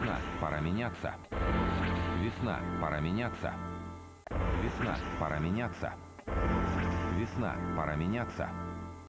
Весна, пора меняться. Весна, пора меняться. Весна, пора меняться. Весна, пора меняться.